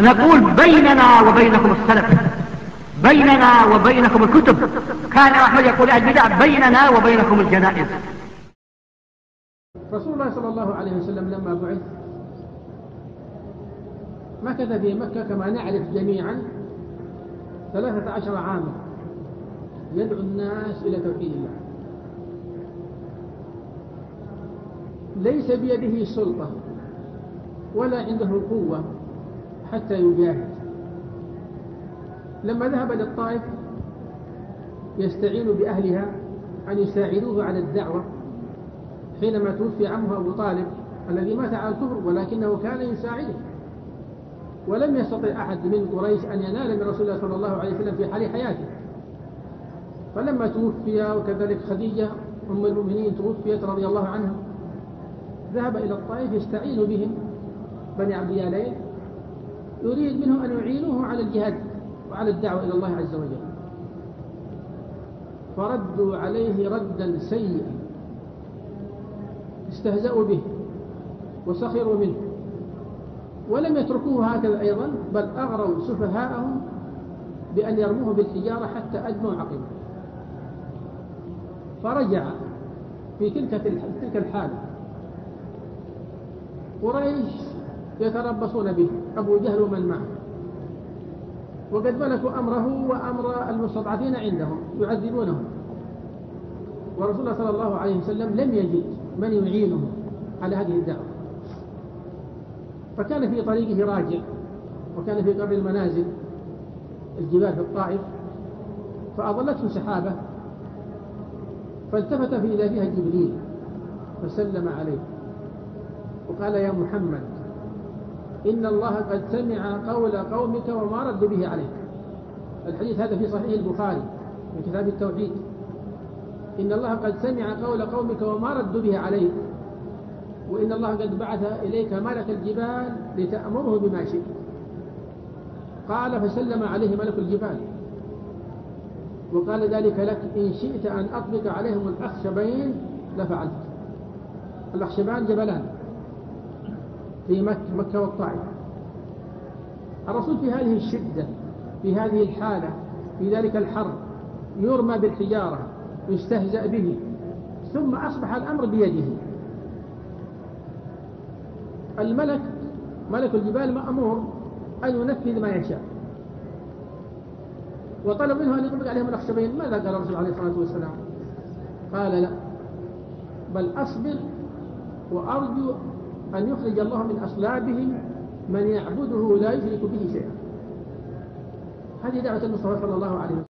نقول بيننا وبينكم السلف بيننا وبينكم الكتب. كان أحمد يقول البدع بيننا وبينكم الجنائز. رسول الله صلى الله عليه وسلم لما بعث مكث في مكة كما نعرف جميعا ثلاثة عشر عاما يدعو الناس إلى توحيد الله. ليس بيده سلطة ولا عنده قوة حتى يجاهد. لما ذهب إلى الطائف يستعين بأهلها أن يساعدوه على الدعوة حينما توفي عمه أبو طالب الذي مات على الكفر ولكنه كان يساعده. ولم يستطع أحد من قريش أن ينال من رسول الله صلى الله عليه وسلم في حال حياته. فلما توفي وكذلك خديجة أم المؤمنين توفيت رضي الله عنها ذهب إلى الطائف يستعين بهم بني عبد يالين يريد منهم أن يعينوه على الجهاد وعلى الدعوة إلى الله عز وجل. فردوا عليه ردا سيئا. استهزأوا به وسخروا منه. ولم يتركوه هكذا أيضا بل أغروا سفهاءهم بأن يرموه بالحجارة حتى أدنوا عقبه فرجع في تلك تلك الحالة. قريش يتربصون به. أبو جهل ومن معه. وقد ملكوا أمره وأمر المستضعفين عندهم يعذبونهم. ورسول الله صلى الله عليه وسلم لم يجد من يعينه على هذه الدعوة. فكان في طريقه راجع وكان في قبل المنازل الجبال في الطائف فأظلته سحابة فالتفت في إذا فيها جبريل فسلم عليه. وقال يا محمد إن الله قد سمع قول قومك وما رد به عليك. الحديث هذا في صحيح البخاري في كتاب التوحيد. إن الله قد سمع قول قومك وما رد به عليك. وإن الله قد بعث إليك ملك الجبال لتأمره بما شئت. قال فسلم عليه ملك الجبال. وقال ذلك لك إن شئت أن أطبق عليهم الأخشبين لفعلت. الأخشبان جبلان. في مكة, مكة والطائف. الرسول في هذه الشدة في هذه الحالة في ذلك الحر يرمى بالحجارة يستهزأ به ثم أصبح الأمر بيده. الملك ملك الجبال مأمور أن ينفذ ما يشاء. وطلب منه أن يطبق عليهم الأخشبين. ماذا قال الرسول عليه الصلاة والسلام؟ قال لا بل أصبر وأرجو أن يخرج الله من أصلابهم من يعبده لا يشرك به شيئا. هذه دعوة المصطفى صلى الله عليه وسلم.